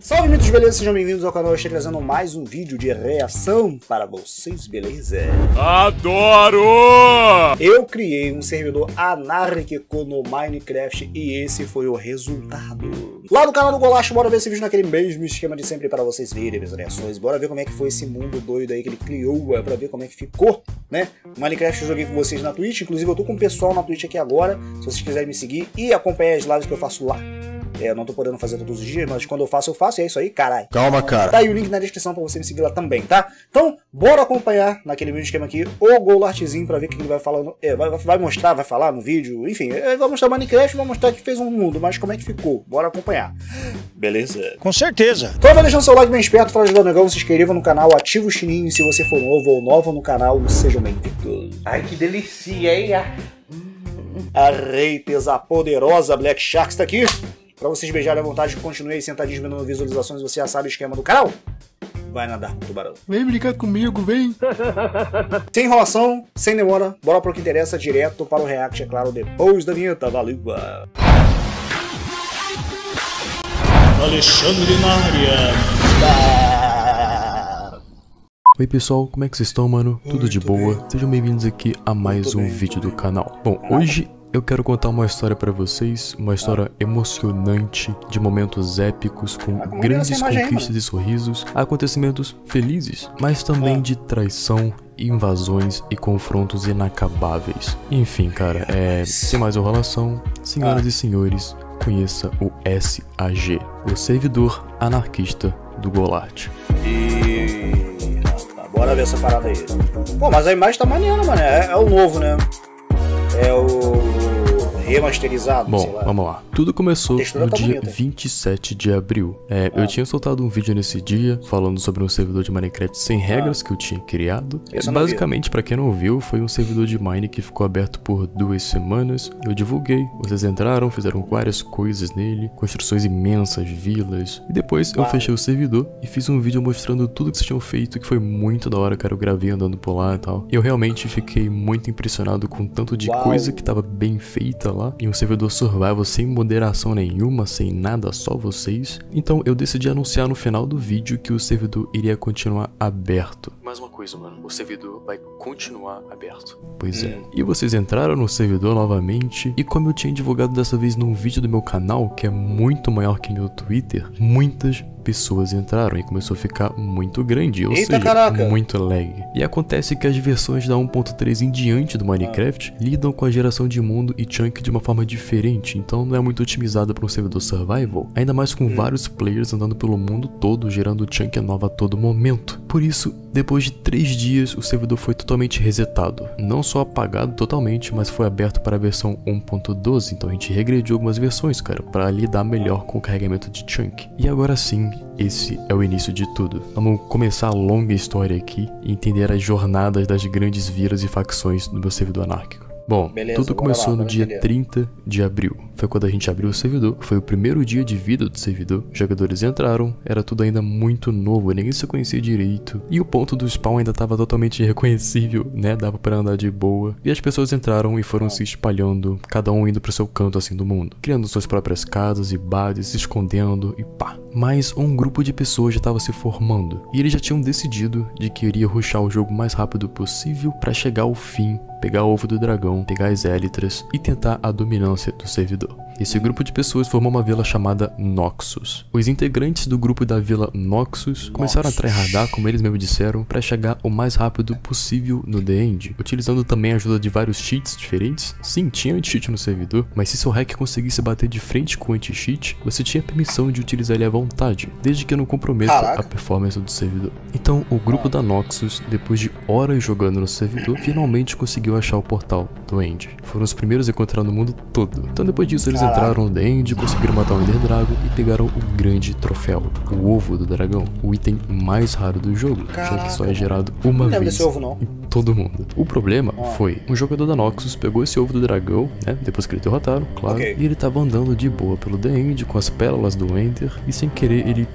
Salve mitos, beleza? Sejam bem-vindos ao canal. Eu estou trazendo mais um vídeo de reação para vocês, beleza? Adoro! Eu criei um servidor anárquico no Minecraft e esse foi o resultado. Lá no canal do Golacho, bora ver esse vídeo naquele mesmo esquema de sempre para vocês verem as reações. Bora ver como é que foi esse mundo doido aí que ele criou, é, pra ver como é que ficou, né? Minecraft eu joguei com vocês na Twitch, inclusive eu tô com o pessoal na Twitch aqui agora, se vocês quiserem me seguir e acompanhar as lives que eu faço lá. É, eu não tô podendo fazer todos os dias, mas quando eu faço, eu faço. E é isso aí, caralho. Calma, cara. Tá aí o link na descrição pra você me seguir lá também, tá? Então, bora acompanhar naquele mesmo esquema aqui o Golartzinho pra ver o que ele vai falando. É, vai, vai mostrar, vai falar no vídeo. Enfim, ele vai mostrar Minecraft, vai mostrar que fez um mundo, mas como é que ficou? Bora acompanhar. Beleza? Com certeza. Então vai deixando seu like bem esperto, fala ajudar o negão, se inscreva no canal, ativa o sininho e se você for novo ou nova no canal, sejam bem-vindos. Ai, que delícia, hein? Ah, A reitesa poderosa Black Shark está aqui. Pra vocês beijarem à vontade, continue aí sentadinhos vendo visualizações, você já sabe o esquema do canal. Vai nadar com o tubarão. Vem brincar comigo, vem. Sem enrolação, sem demora, bora pro que interessa, direto para o react, é claro, depois da vinheta. Valeu! Alexandre na área. Oi pessoal, como é que vocês estão, mano? Tudo de boa? Sejam bem-vindos aqui a mais um vídeo do canal. Bom, hoje eu quero contar uma história pra vocês, uma história emocionante, de momentos épicos, com grandes conquistas e sorrisos, acontecimentos felizes, mas também de traição, invasões e confrontos inacabáveis. Enfim, cara, é, sem mais enrolação, senhoras Ah. e senhores, conheça o SAG, o servidor anarquista do Golart. E. Bora ver essa parada aí. Pô, mas a imagem tá maneira, mano. É, é o novo, né? É o remasterizado, sei Bom, lá. vamos lá. Tudo começou no tá dia bonita. 27 de abril. É, Ah. eu tinha soltado um vídeo nesse dia falando sobre um servidor de Minecraft sem regras que eu tinha criado. Ah. Esse. Basicamente, pra quem não viu, foi um servidor de Mine que ficou aberto por duas semanas. Eu divulguei, vocês entraram, fizeram várias coisas nele, construções imensas, vilas. E depois eu fechei o servidor e fiz um vídeo mostrando tudo que vocês tinham feito, que foi muito da hora, cara. Eu gravei andando por lá e tal. E eu realmente fiquei muito impressionado com o tanto de Uau. coisa que tava bem feita E um servidor survival sem moderação nenhuma, sem nada, só vocês. Então eu decidi anunciar no final do vídeo que o servidor iria continuar aberto. Mais uma coisa, mano. O servidor vai continuar aberto. Pois é. E vocês entraram no servidor novamente. E como eu tinha divulgado dessa vez num vídeo do meu canal, que é muito maior que meu Twitter, muitas pessoas entraram e começou a ficar muito grande, ou Eita, seja, caraca. muito lag. E acontece que as versões da 1.3 em diante do Minecraft lidam com a geração de mundo e chunk de uma forma diferente, então não é muito otimizada para um servidor survival, ainda mais com vários players andando pelo mundo todo gerando chunk nova a todo momento. Por isso, depois de 3 dias, o servidor foi totalmente resetado. Não só apagado totalmente, mas foi aberto para a versão 1.12, então a gente regrediu algumas versões, cara, para lidar melhor com o carregamento de chunk. E agora sim, esse é o início de tudo. Vamos começar a longa história aqui e entender as jornadas das grandes vilas e facções do meu servidor anárquico. Bom, Beleza, tudo começou lá, no dia entender. 30 de abril. Foi quando a gente abriu o servidor. Foi o primeiro dia de vida do servidor. Os jogadores entraram, era tudo ainda muito novo, ninguém se conhecia direito. E o ponto do spawn ainda estava totalmente irreconhecível, né? Dava para andar de boa. E as pessoas entraram e foram se espalhando, cada um indo pro seu canto assim do mundo, criando suas próprias casas e bases, se escondendo e pá. Mas um grupo de pessoas já estava se formando e eles já tinham decidido de que iria rushar o jogo o mais rápido possível para chegar ao fim pegar o ovo do dragão, pegar as élitras e tentar a dominância do servidor. Esse grupo de pessoas formou uma vila chamada Noxus. Os integrantes do grupo da vila Noxus começaram a tryhardar, como eles mesmos disseram, para chegar o mais rápido possível no The End, utilizando também a ajuda de vários cheats diferentes. Sim, tinha anti-cheat no servidor, mas se seu hack conseguisse bater de frente com o anti-cheat, você tinha permissão de utilizar ele à vontade, desde que não comprometa Caraca. a performance do servidor. Então, o grupo da Noxus, depois de horas jogando no servidor, finalmente conseguiu achar o portal do End. Foram os primeiros a encontrar no mundo todo. Então, depois disso, eles. Entraram no The End, conseguiram matar o Ender Dragon e pegaram o grande troféu, o ovo do dragão, o item mais raro do jogo, já Caraca, que só é gerado uma Não vez ovo, não. em todo mundo. O problema Ah. foi, um jogador da Noxus pegou esse ovo do dragão, né, depois que ele derrotaram, claro, Ok. e ele tava andando de boa pelo The End com as pérolas do Ender e sem querer ele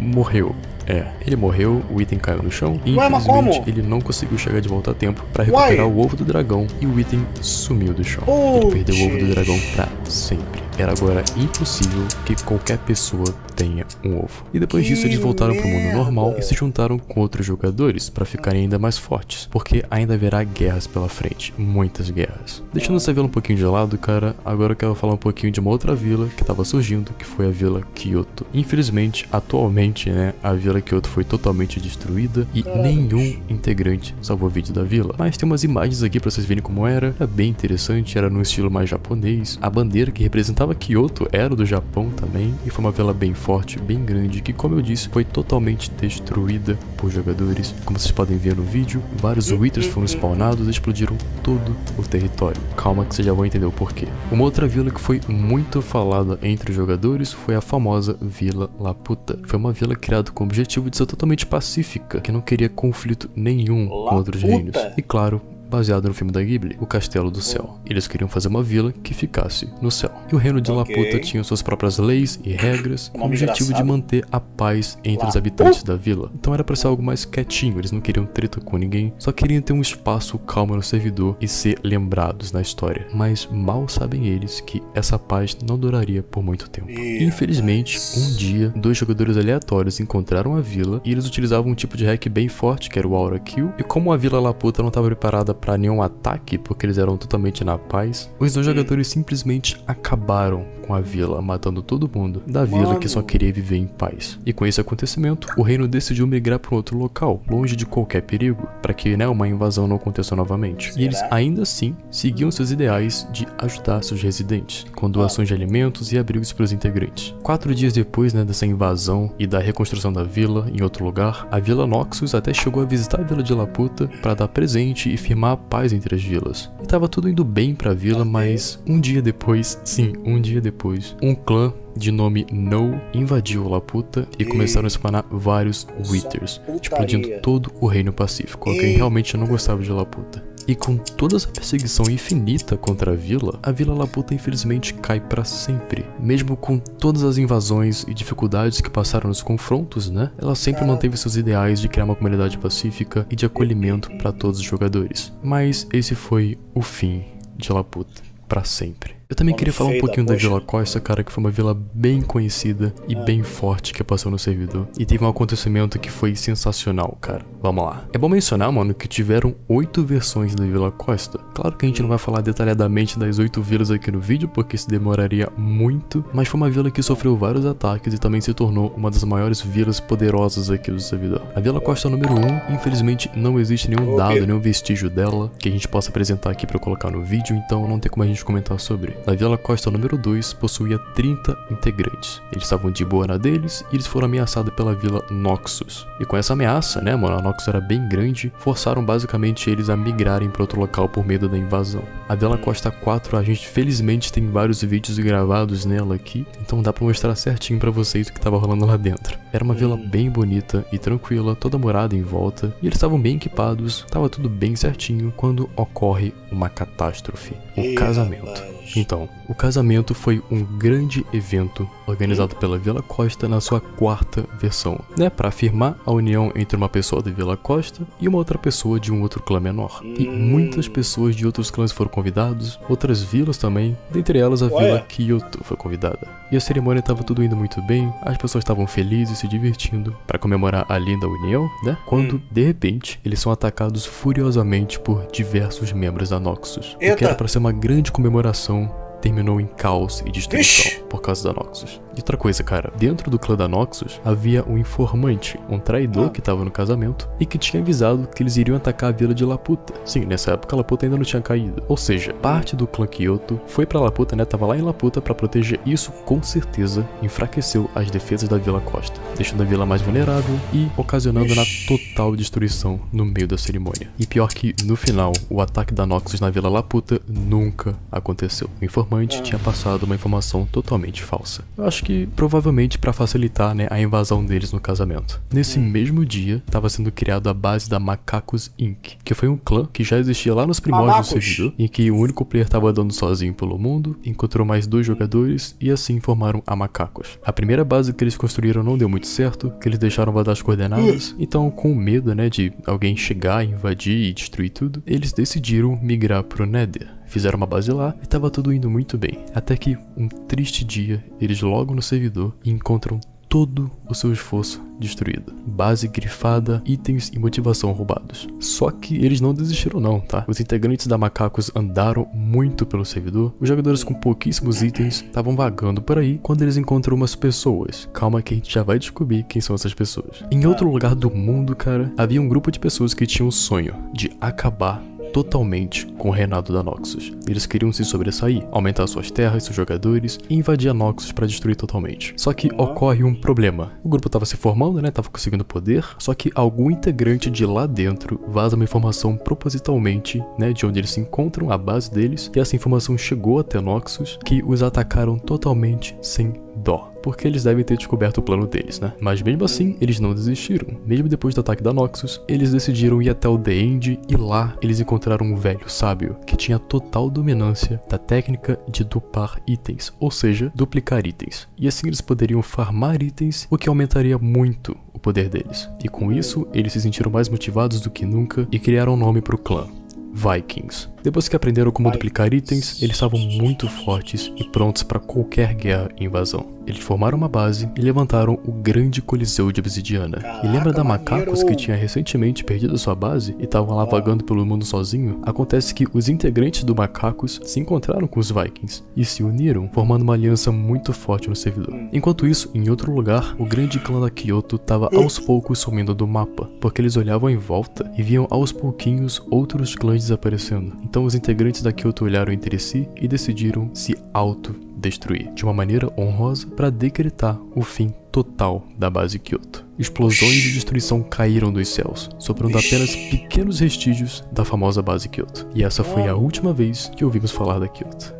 morreu. É, ele morreu, o item caiu no chão e Ué, infelizmente ele não conseguiu chegar de volta a tempo pra recuperar Uai. o ovo do dragão e o item sumiu do chão. Ele Putz. perdeu o ovo do dragão pra sempre. Era agora impossível que qualquer pessoa tenha um ovo. E depois disso eles voltaram para o mundo normal e se juntaram com outros jogadores para ficarem ainda mais fortes, porque ainda haverá guerras pela frente, muitas guerras. Deixando essa vila um pouquinho de lado, cara, agora eu quero falar um pouquinho de uma outra vila que estava surgindo, que foi a vila Kyoto. Infelizmente, atualmente, né, a vila Kyoto foi totalmente destruída e nenhum integrante salvou vídeo da vila. Mas tem umas imagens aqui para vocês verem como era, era bem interessante, era no estilo mais japonês. A bandeira que representava Kyoto era do Japão também e foi uma vila bem forte, bem grande, que como eu disse, foi totalmente destruída por jogadores. Como vocês podem ver no vídeo, vários Withers foram spawnados e explodiram todo o território. Calma que vocês já vão entender o porquê. Uma outra vila que foi muito falada entre os jogadores foi a famosa Vila Laputa. Foi uma vila criada com o objetivo de ser totalmente pacífica, que não queria conflito nenhum com outros reinos. E claro, baseado no filme da Ghibli, O Castelo do Céu. Eles queriam fazer uma vila que ficasse no céu. E o reino de Ok. Laputa tinha suas próprias leis e regras, com o objetivo de manter a paz entre os Laputa. habitantes da vila. Então era pra ser algo mais quietinho, eles não queriam treta com ninguém, só queriam ter um espaço calmo no servidor e ser lembrados na história. Mas mal sabem eles que essa paz não duraria por muito tempo. Infelizmente, um dia, dois jogadores aleatórios encontraram a vila e eles utilizavam um tipo de hack bem forte, que era o Aura Kill. E como a Vila Laputa não estava preparada para nenhum ataque, porque eles eram totalmente na paz, os dois jogadores simplesmente acabaram com a vila, matando todo mundo da vila que só queria viver em paz. E com esse acontecimento, o reino decidiu migrar para um outro local, longe de qualquer perigo, para que né, uma invasão não aconteça novamente. E eles ainda assim seguiam seus ideais de ajudar seus residentes, com doações de alimentos e abrigos para os integrantes. Quatro dias depois né, dessa invasão e da reconstrução da vila em outro lugar, a Vila Noxus até chegou a visitar a Vila de Laputa para dar presente e firmar a paz entre as vilas. E tava tudo indo bem para a vila, mas um dia depois, sim, um dia depois, um clã de nome No invadiu Laputa e começaram a spawnar vários Withers, explodindo todo o reino pacífico. Alguém realmente não gostava de Laputa. E com toda essa perseguição infinita contra a vila, a Vila Laputa infelizmente cai para sempre. Mesmo com todas as invasões e dificuldades que passaram nos confrontos, né? Ela sempre manteve seus ideais de criar uma comunidade pacífica e de acolhimento para todos os jogadores. Mas esse foi o fim de Laputa, para sempre. Eu também queria falar um pouquinho da. Vila Costa, cara, que foi uma vila bem conhecida e bem forte que passou no servidor. E teve um acontecimento que foi sensacional, cara. Vamos lá. É bom mencionar, mano, que tiveram oito versões da Vila Costa. Claro que a gente não vai falar detalhadamente das oito vilas aqui no vídeo, porque isso demoraria muito. Mas foi uma vila que sofreu vários ataques e também se tornou uma das maiores vilas poderosas aqui do servidor. A Vila Costa número 1, infelizmente, não existe nenhum dado, nenhum vestígio dela que a gente possa apresentar aqui pra colocar no vídeo, então não tem como a gente comentar sobre. A Vila Costa número 2 possuía 30 integrantes. Eles estavam de boa na deles e eles foram ameaçados pela Vila Noxus. E com essa ameaça, né, mano, a Noxus era bem grande, forçaram basicamente eles a migrarem para outro local por medo da invasão. A Vila Costa 4, a gente felizmente tem vários vídeos gravados nela aqui, então dá pra mostrar certinho pra vocês o que tava rolando lá dentro. Era uma vila bem bonita e tranquila, toda morada em volta, e eles estavam bem equipados, tava tudo bem certinho quando ocorre uma catástrofe, o casamento. Então, o casamento foi um grande evento organizado pela Vila Costa na sua quarta versão, né, para afirmar a união entre uma pessoa da Vila Costa e uma outra pessoa de um outro clã menor. E muitas pessoas de outros clãs foram convidados, outras vilas também, dentre elas a. Vila Kyoto foi convidada. E a cerimônia estava tudo indo muito bem, as pessoas estavam felizes se divertindo para comemorar a linda união, né? Quando de repente eles são atacados furiosamente por diversos membros da Noxus. O que Eita. era para ser uma grande comemoração terminou em caos e destruição Vixe. Por causa da Noxus. E outra coisa, cara, dentro do clã da Noxus havia um informante, um traidor Ah. que tava no casamento e que tinha avisado que eles iriam atacar a vila de Laputa. Sim, nessa época Laputa ainda não tinha caído. Ou seja, parte do clã Kyoto foi pra Laputa, né? Tava lá em Laputa pra proteger. Isso com certeza enfraqueceu as defesas da Vila Costa, deixando a vila mais vulnerável e ocasionando na total destruição no meio da cerimônia. E pior que no final, o ataque da Noxus na Vila Laputa nunca aconteceu. O informante tinha passado uma informação totalmente falsa. Eu acho que provavelmente pra facilitar, né, a invasão deles no casamento. Nesse mesmo dia, estava sendo criada a base da Macacos Inc., que foi um clã que já existia lá nos primórdios do Mamacos. servidor, em que o único player estava andando sozinho pelo mundo, encontrou mais dois jogadores e assim formaram a Macacos. A primeira base que eles construíram não deu muito certo, que eles deixaram vazar as coordenadas, então com medo, né, de alguém chegar, invadir e destruir tudo, eles decidiram migrar pro Nether. Fizeram uma base lá e tava tudo indo muito bem. Até que um triste dia, eles logam no servidor encontram todo o seu esforço destruído. Base grifada, itens e motivação roubados. Só que eles não desistiram não, tá? Os integrantes da Macacos andaram muito pelo servidor, os jogadores com pouquíssimos itens estavam vagando por aí quando eles encontram umas pessoas. Calma que a gente já vai descobrir quem são essas pessoas. Em outro lugar do mundo, cara, havia um grupo de pessoas que tinham o sonho de acabar totalmente com o reinado da Noxus. Eles queriam se sobressair, aumentar suas terras, seus jogadores e invadir a Noxus para destruir totalmente. Só que ocorre um problema. O grupo estava se formando, né? Tava conseguindo poder, só que algum integrante de lá dentro vaza uma informação propositalmente, né, de onde eles se encontram, a base deles, e essa informação chegou até Noxus, que os atacaram totalmente sem dó, porque eles devem ter descoberto o plano deles, né? Mas mesmo assim, eles não desistiram. Mesmo depois do ataque da Noxus, eles decidiram ir até o The End e lá eles encontraram um velho sábio que tinha total dominância da técnica de dupar itens, ou seja, duplicar itens. E assim eles poderiam farmar itens, o que aumentaria muito o poder deles. E com isso, eles se sentiram mais motivados do que nunca e criaram um nome para o clã. Vikings. Depois que aprenderam como duplicar itens, eles estavam muito fortes e prontos para qualquer guerra e invasão. Eles formaram uma base e levantaram o grande Coliseu de Obsidiana. Caraca, e lembra da! Macacos que tinha recentemente perdido sua base e estavam lá vagando pelo mundo sozinho? Acontece que os integrantes do Macacos se encontraram com os Vikings e se uniram, formando uma aliança muito forte no servidor. Enquanto isso, em outro lugar, o grande clã da Kyoto estava aos poucos sumindo do mapa, porque eles olhavam em volta e viam aos pouquinhos outros clãs desaparecendo. Então os integrantes da Kyoto olharam entre si e decidiram se autodestruir de uma maneira honrosa para decretar o fim total da base Kyoto. Explosões de destruição caíram dos céus, soprando apenas pequenos vestígios da famosa base Kyoto. E essa foi a última vez que ouvimos falar da Kyoto.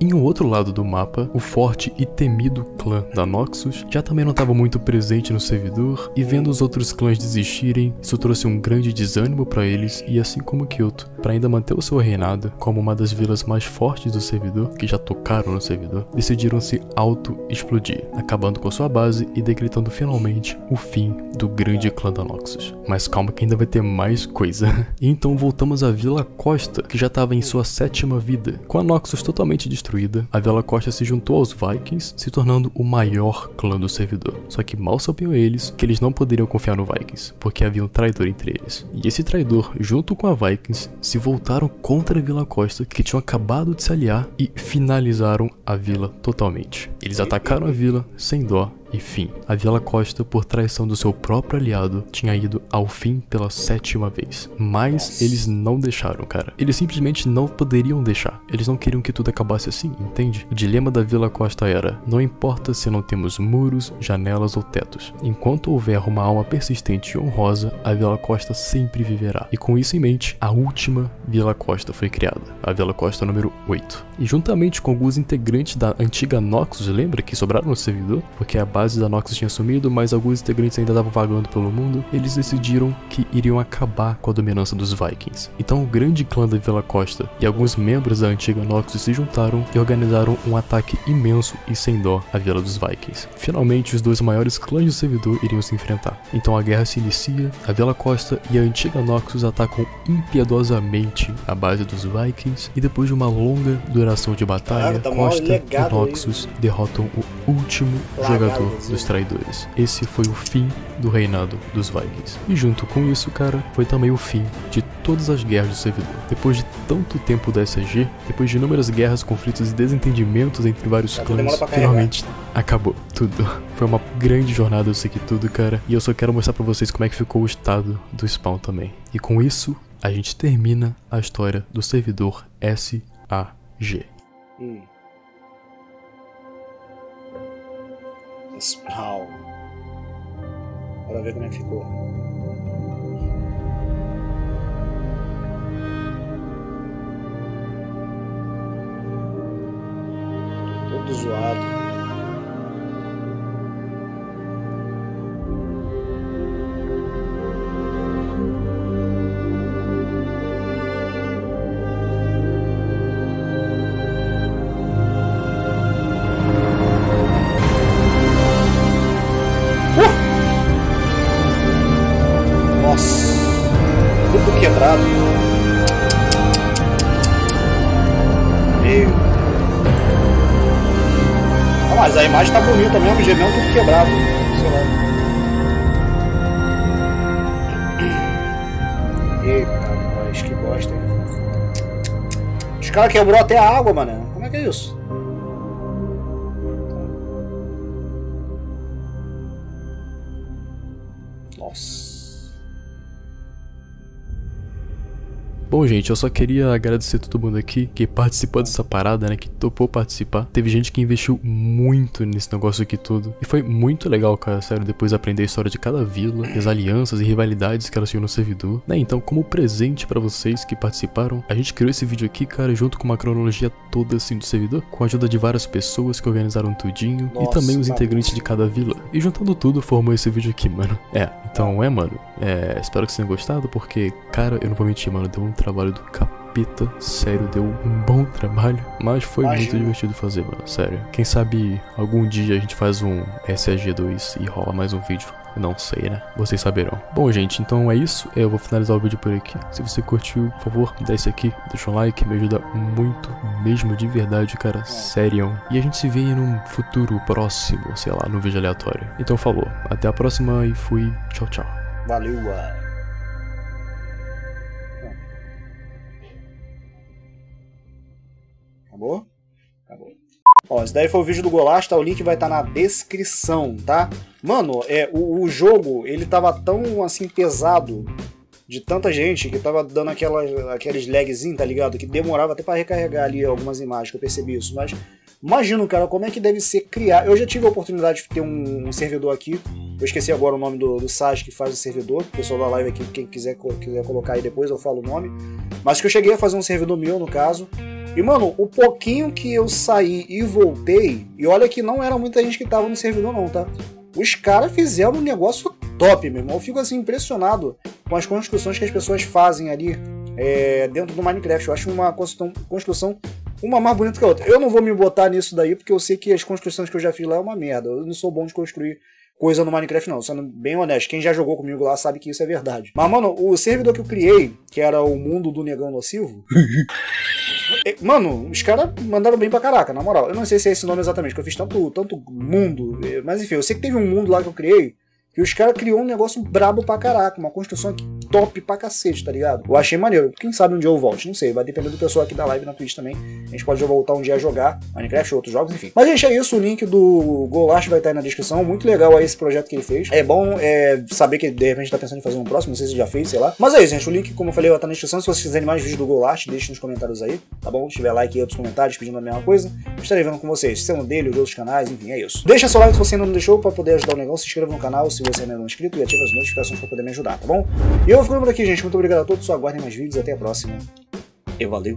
Em um outro lado do mapa, o forte e temido clã da Noxus já também não estava muito presente no servidor, e vendo os outros clãs desistirem, isso trouxe um grande desânimo para eles, e assim como Kyoto, para ainda manter o seu reinado como uma das vilas mais fortes do servidor, que já tocaram no servidor, decidiram se auto-explodir, acabando com sua base e decretando finalmente o fim do grande clã da Noxus. Mas calma que ainda vai ter mais coisa. E então voltamos à Vila Costa, que já estava em sua sétima vida. Com a Noxus totalmente destruída, a Vila Costa se juntou aos Vikings, se tornando o maior clã do servidor. Só que mal sabiam eles que eles não poderiam confiar no Vikings, porque havia um traidor entre eles. E esse traidor, junto com a Vikings, se voltaram contra a Vila Costa, que tinham acabado de se aliar e finalizaram a vila totalmente. Eles atacaram a vila sem dó e fim. A Vila Costa, por traição do seu próprio aliado, tinha ido ao fim pela sétima vez. Mas eles não deixaram, cara. Eles simplesmente não poderiam deixar. Eles não queriam que tudo acabasse assim, entende? O dilema da Vila Costa era: não importa se não temos muros, janelas ou tetos. Enquanto houver uma alma persistente e honrosa, a Vila Costa sempre viverá. E com isso em mente, a última Vila Costa foi criada, a Vila Costa número 8. E juntamente com alguns integrantes da antiga Noxus, lembra que sobraram no servidor? Porque a base da Noxus tinha sumido, mas alguns integrantes ainda estavam vagando pelo mundo, eles decidiram que iriam acabar com a dominância dos Vikings. Então o grande clã da Vila Costa e alguns membros da antiga Noxus se juntaram e organizaram um ataque imenso e sem dó à Vila dos Vikings. Finalmente, os dois maiores clãs do servidor iriam se enfrentar. Então a guerra se inicia, a Vila Costa e a antiga Noxus atacam impiedosamente a base dos Vikings e depois de uma longa duração de batalha, Caraca, tá Costa e legado aí. Noxus derrotam o último jogador dos traidores. Esse foi o fim do reinado dos Vikings. E junto com isso, cara, foi também o fim de todas as guerras do servidor. Depois de tanto tempo da SG, depois de inúmeras guerras, conflitos e desentendimentos entre vários clãs, finalmente acabou tudo. Foi uma grande jornada, eu sei que tudo, cara. E eu só quero mostrar pra vocês como é que ficou o estado do spawn também. E com isso, a gente termina a história do servidor SAG. Hum. Spawn. Bora ver como é que ficou. Todo zoado. Cuidado. Meu ah, mas a imagem tá bonita mesmo, gemão tudo quebrado. Sei lá. Eita, mas que bosta, hein? Os caras quebrou até a água, mano. Como é que é isso? Bom, gente, eu só queria agradecer todo mundo aqui que participou dessa parada, né? Que topou participar. Teve gente que investiu muito nesse negócio aqui tudo. E foi muito legal, cara, sério, depois aprender a história de cada vila, as alianças e rivalidades que elas tinham no servidor. Né? Então, como presente para vocês que participaram, a gente criou esse vídeo aqui, cara, junto com uma cronologia toda assim do servidor, com a ajuda de várias pessoas que organizaram tudinho Nossa, e também os integrantes de cada vila. E juntando tudo, formou esse vídeo aqui, mano. É, então é, mano. É, espero que vocês tenham gostado, porque, cara, eu não vou mentir, mano, deu um trabalho do capeta. Sério, deu um bom trabalho. Mas foi muito Imagino. divertido fazer, mano. Sério. Quem sabe algum dia a gente faz um SAG2 e rola mais um vídeo. Não sei, né? Vocês saberão. Bom, gente, então é isso. Eu vou finalizar o vídeo por aqui. Se você curtiu, por favor, desce aqui, deixa um like, me ajuda muito mesmo, de verdade, cara. Sério. E a gente se vê num futuro próximo, sei lá, no vídeo aleatório. Então falou. Até a próxima e fui. Tchau, tchau. Valeu. Acabou? Acabou. Ó, esse daí foi o vídeo do Golaço, tá? O link vai estar na descrição, tá? Mano, é, o, o jogo, ele tava tão, assim, pesado de tanta gente que tava dando aquela, aqueles lagzinhos, tá ligado? Que demorava até pra recarregar ali algumas imagens, que eu percebi isso. Mas imagino, cara, como é que deve ser criar. Eu já tive a oportunidade de ter um, um servidor aqui. Eu esqueci agora o nome do, do site que faz o servidor. O pessoal da live aqui, quem quiser, quiser colocar aí depois, eu falo o nome. Mas que eu cheguei a fazer um servidor meu, no caso. E, mano, o pouquinho que eu saí e voltei, e olha que não era muita gente que tava no servidor, não, tá? Os caras fizeram um negócio top, meu irmão. Eu fico assim impressionado com as construções que as pessoas fazem ali é, dentro do Minecraft. Eu acho uma construção, construção uma mais bonita que a outra. Eu não vou me botar nisso daí, porque eu sei que as construções que eu já fiz lá é uma merda. Eu não sou bom de construir coisa no Minecraft, não. Sendo bem honesto, quem já jogou comigo lá sabe que isso é verdade. Mas, mano, o servidor que eu criei, que era o mundo do negão nocivo. Mano, os caras mandaram bem pra caraca, na moral. Eu não sei se é esse nome exatamente, porque eu fiz tanto, tanto mundo. Mas enfim, eu sei que teve um mundo lá que eu criei. E os caras criou um negócio brabo pra caraca, uma construção aqui top pra cacete, tá ligado? Eu achei maneiro. Quem sabe um dia eu volte, não sei. Vai depender do pessoal aqui da live na Twitch também. A gente pode voltar um dia a jogar Minecraft ou outros jogos, enfim. Mas, gente, é isso. O link do Golash vai estar aí na descrição. Muito legal aí esse projeto que ele fez. É bom é, saber que de repente tá pensando em fazer um próximo. Não sei se já fez, sei lá. Mas é isso, gente. O link, como eu falei, vai estar na descrição. Se vocês quiserem mais vídeos do Golash, deixe nos comentários aí, tá bom? Se tiver like e outros comentários pedindo a mesma coisa, estarei vendo com vocês. Sendo dele ou de outros canais, enfim, é isso. Deixa seu like se você ainda não deixou pra poder ajudar o negócio. Se inscreva no canal se você ainda não é inscrito e ative as notificações pra poder me ajudar, tá bom? E eu vou ficando por aqui, gente. Muito obrigado a todos. Aguardem mais vídeos. Até a próxima. E valeu!